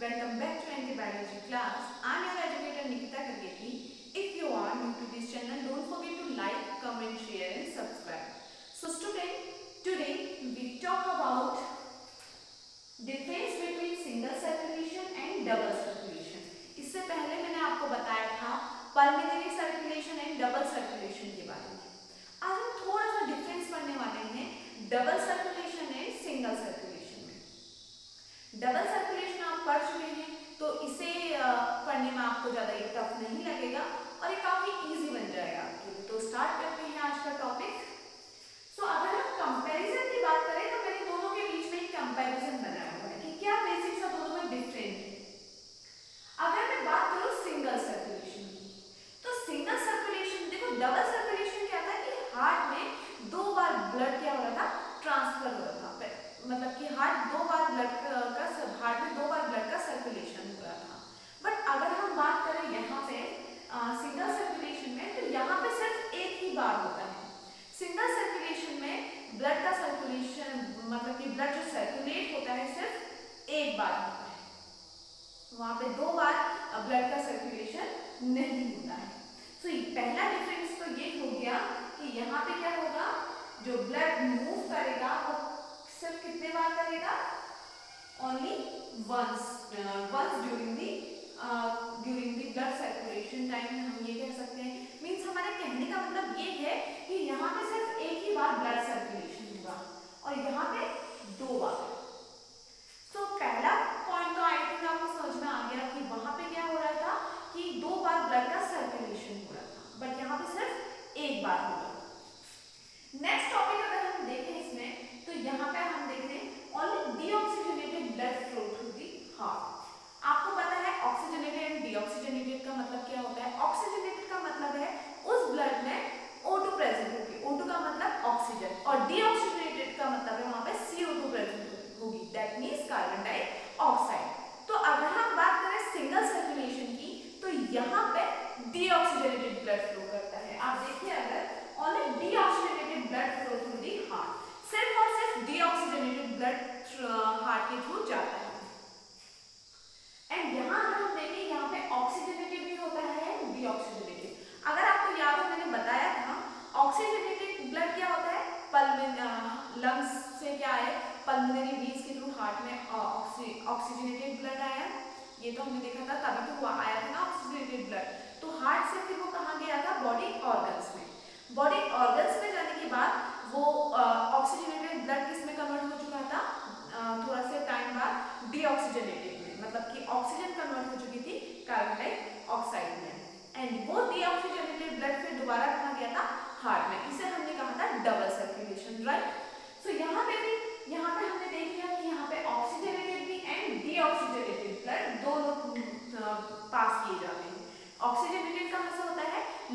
welcome back to NT Biology class. I'm your educator Nikita Kargeti. If you are new to this channel, don't forget to like, comment, share and subscribe. So student, today we talk about difference between single circulation and double circulation. इससे पहले मैंने आपको बताया था pulmonary circulation and double circulation के बारे में आज हम थोड़ा सा डिफरेंस पढ़ने वाले हैं double circulation and single circulation में डबल सर्कुलेशन आप पढ़ चुके हैं तो इसे पढ़ने में आपको ज़्यादा ये टफ नहीं लगेगा और ये काफ़ी इजी बन जाएगा आपके लिए तो स्टार्ट करते हैं आज का टॉपिक सो so, अगर हम कंपैरिजन की बात करें तो मैंने दोनों के बीच में एक कंपैरिजन बनाया हुआ है कि क्या बेसिक सा दोनों में डिफरेंट है अगर मैं बात करूँ सिंगल सर्कुलेशन की तो सिंगल सर्कुलेशन देखो डबल सर्कुलेशन क्या था कि हार्ट में दो बार ब्लड क्या हो रहा था ट्रांसफ़र हो रहा था मतलब कि हार्ट दो बार ब्लड का हार्ट में दो बार ब्लड का सर्कुलेशन हो रहा था बट अगर हम बात करें यहाँ पे सिंगल सर्कुलेशन में तो यहाँ पे सिर्फ़ एक ही बार होता है सिंगल सर्कुलेशन में ब्लड का सर्कुलेशन मतलब कि ब्लड जो सर्कुलेट होता है सिर्फ़ एक बार होता है वहाँ पे दो बार ब्लड का सर्कुलेशन नहीं होता है। तो so, पहला डिफरेंस तो ये हो गया कि यहाँ पे क्या होगा? जो ब्लड मूव करेगा वो सिर्फ़ कितने बार करेगा? Only once once during the during the blood circulation time हम ये कह सकते हैं। मीन्स हमारे कहने का मतलब ये है कि यहाँ पे सिर्फ़ एक ही बार ब्लड सर्कुलेशन होगा और यहाँ पे दो बार तो पहला पॉइंट तो आई थिंक आपको समझ में आ गया कि वहाँ पे क्या हो रहा था कि दो बार ब्लड का सर्कुलेशन हो रहा था बट यहाँ पे सिर्फ़ एक बार होगा नेक्स्ट टॉपिक अगर हम देखें इसमें तो यहाँ पे हम देख रहे हैं only deoxygenated blood flow through the heart आपको पता है ऑक्सीजनेटेड एंड डीऑक्सीजनेटेड का मतलब क्या होता है ऑक्सीजनेटेड का मतलब है उस ब्लड में O2 प्रेजेंट होगी O2 का मतलब ऑक्सीजन और डीऑक्सीजनेटेड का मतलब है वहाँ पे CO2 प्रेजेंट होगी दैट मींस कार्बन डाइऑक्साइड तो अगर हम बात करें सिंगल सर्कुलेशन की तो यहाँ पे डीऑक्सीजनेटेड ब्लड फ्लो करता है आप देखिए अगर only deoxygenated blood flow through the heart सिर्फ़ और सिर्फ़ डीऑक्सीजनेटेड ब्लड हार्ट के थ्रू जाता है एंड यहाँ अगर हम देखें यहाँ पे ऑक्सीजनेटेड भी होता है डीऑक्सीजनेटेड अगर आपको याद हो मैंने बताया था ऑक्सीजनेटेड ब्लड क्या होता है पल्मिन लंग्स से क्या आए? पल्मोनरी बीस के थ्रू हार्ट में ऑक्सीजनेटेड ब्लड आया। ये तो हमने देखा था, तभी तो हुआ, आया था ना ऑक्सीजनेटेड ब्लड तो हार्ट से फिर वो कहाँ गया था? बॉडी ऑर्गन्स में बॉडी ऑर्गन्स में जाने के बाद वो ऑक्सीजनेटेड ब्लड किसमें कन्वर्ट हो चुका था थोड़ा से टाइम बाद डीऑक्सीजनेटेड में मतलब कि ऑक्सीजन कन्वर्ट हो चुकी थी कार्बन डाइऑक्साइड में एंड वो डीऑक्सीजनेटेड ब्लड फिर दोबारा कहाँ गया था हार्ट में इसे हमने कहा था डबल सर्कुलेशन राइट सो यहाँ पे भी यहाँ पे हमने देख लिया कि यहाँ पे ऑक्सीजनेटेड भी एंड डीऑक्सीजनेटेड ब्लड दोनों पास किए जाते हैं ऑक्सीजनेटेड कहाँ से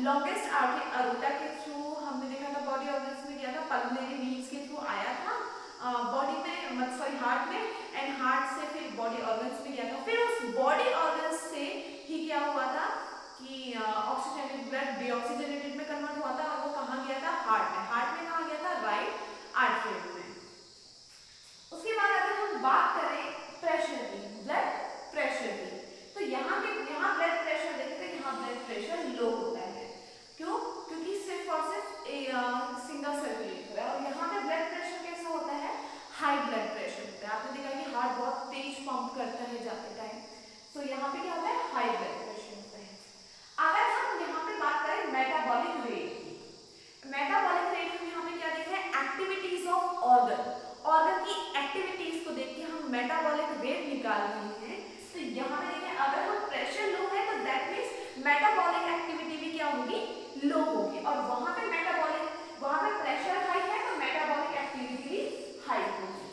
लॉन्गेस्ट आर्टरी अरोटा के थ्रू हमने देखा था बॉडी ऑर्गन्स में गया था, पल्मोनरी वीन्स के थ्रू आया था। बॉडी में सॉरी हार्ट में एंड हार्ट से फिर बॉडी ऑर्गन्स में गया था। फिर उस बॉडी ऑर्गन्स से ही क्या हुआ था कि ऑक्सीजनेटेड ब्लड डीऑक्सीजनेटेड में कन्वर्ट हुआ था, और वो कहाँ गया था? हार्ट में हार्ट में कहाँ गया था राइट आर्टरी में उसके बाद अगर हम बात करें प्रेशर की ब्लड प्रेशर की तो यहाँ पे यहाँ ब्लड प्रेशर देखें तो यहाँ ब्लड प्रेशर लो होता है क्यों क्योंकि सिर्फ़ और सिर्फ़ सिंगल सर्कुलेट हो रहा है। और यहाँ पे ब्लड प्रेशर कैसा होता है? हाई ब्लड प्रेशर होता है। आपने देखा कि हार्ट बहुत तेज पंप करता है जाते टाइम तो यहाँ पे क्या होता है? हाई ब्लड प्रेशर होता है। अगर हम यहाँ पे बात करें मेटाबॉलिक रेट की मेटाबॉलिक रेट में पे क्या देख हैं? एक्टिविटीज़ ऑफ़ ऑर्गन ऑर्गन की एक्टिविटीज़ को देख के हम मेटाबॉलिक रेट निकाल रहे हैं। तो यहाँ पे देखें अगर हम प्रेशर लो है तो दैट मीन्स मेटाबॉलिक एक्टिविटी भी क्या होगी लो होगी और वहाँ पे मेटाबॉलिक वहाँ पे प्रेशर हाई है तो मेटाबॉलिक एक्टिविटी भी हाई होगी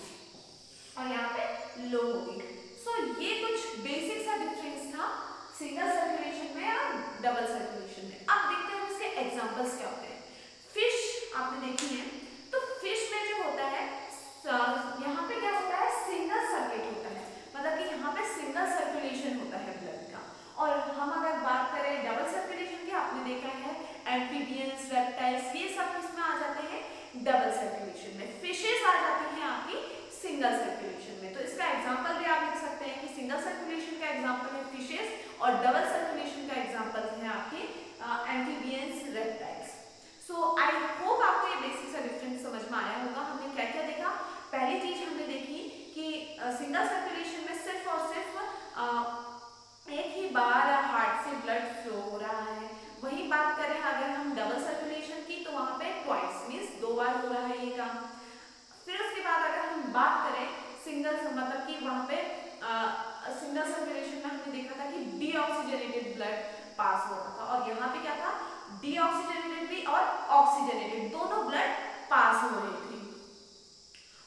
और यहाँ पे लो होगी सो so, ये कुछ बेसिक सा डिफरेंस था सिंगल सर्कुलेशन में या डबल सर्कुलेशन में? अब देखते हैं इसके एग्जाम्पल्स क्या होते हैं फ़िश आपने देखी है तो फ़िश में जो होता है यहाँ पे क्या होता है सिंगल सर्किट होता है मतलब कि यहाँ पे सिंगल सर्कुलेशन होता है ब्लड का और हम अगर बात करें डबल सर्कुलेशन की आपने देखा है एम्फीबियंस रेप्टाइल्स ये सब किसमें आ जाते हैं डबल सर्कुलेशन में फिशेस आ जाती हैं आपकी सिंगल सर्कुलेशन में तो इसका एग्जांपल भी आप लिख सकते हैं कि सिंगल सर्कुलेशन और डबल सर्कुलेशन का एग्ज़ाम्पल है आपके amphibians reptiles so I hope आपको ये बेसिक सा डिफरेंस समझ में आया होगा। हमने क्या क्या देखा? पहली चीज़ हमने देखी कि सिंगल सर्कुलेशन में सिर्फ़ और सिर्फ़ uh, एक ही बार हार्ट से ब्लड फ्लो हो रहा है वही बात करें अगर हम डबल सर्कुलेशन की तो वहाँ पे ट्वाइस मीन्स दो बार हो रहा है ये काम फिर उसके बाद अगर हम बात करें सिंगल मतलब कि वहाँ पे सिंगल सर्कुलेशन में हमने देखा था कि डीऑक्सीजनेटेड ब्लड पास हो रहा था। और यहाँ पे क्या था? डीऑक्सीजनेटेड भी और ऑक्सीजनेटेड दोनों ब्लड पास हो रहे थे।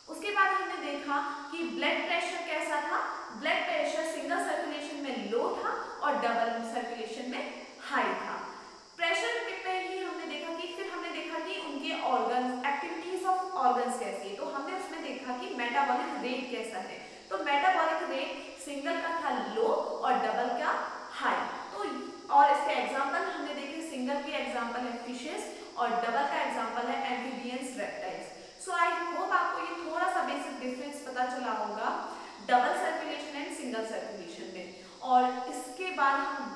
उसके बाद हमने देखा कि ब्लड प्रेशर कैसा था? ब्लड प्रेशर सिंगल सर्कुलेशन में लो था और डबल सर्कुलेशन में हाई था। प्रेशर पे ही हमने देखा कि, फिर हमने देखा कि उनके ऑर्गन एक्टिविटीज़ ऑफ़ ऑर्गन्स कैसी है। तो हमने उसमें देखा कि मेटाबॉलिक रेट कैसा है। तो मेटाबॉलिक रेट सिंगल का था लो और डबल का और इसके एग्जांपल हमने देखे सिंगल के एग्जांपल है फिशेस और डबल का एग्जांपल है amphibians reptiles so I hope आपको ये थोड़ा सा बेसिक डिफरेंस पता चला होगा double circulation and single circulation में. और इसके बाद हम